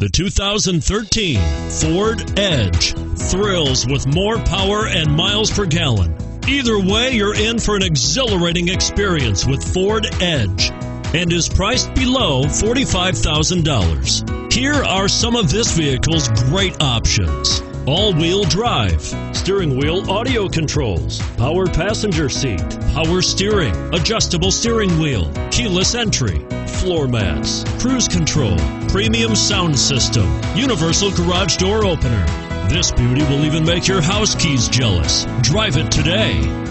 The 2013 Ford Edge thrills with more power and miles per gallon. Either way, you're in for an exhilarating experience with Ford Edge and is priced below $45,000. Here are some of this vehicle's great options all wheel drive, steering wheel audio controls, power passenger seat, power steering, adjustable steering wheel, keyless entry, floor mats, cruise control, premium sound system, universal garage door opener. This beauty will even make your house keys jealous. Drive it today.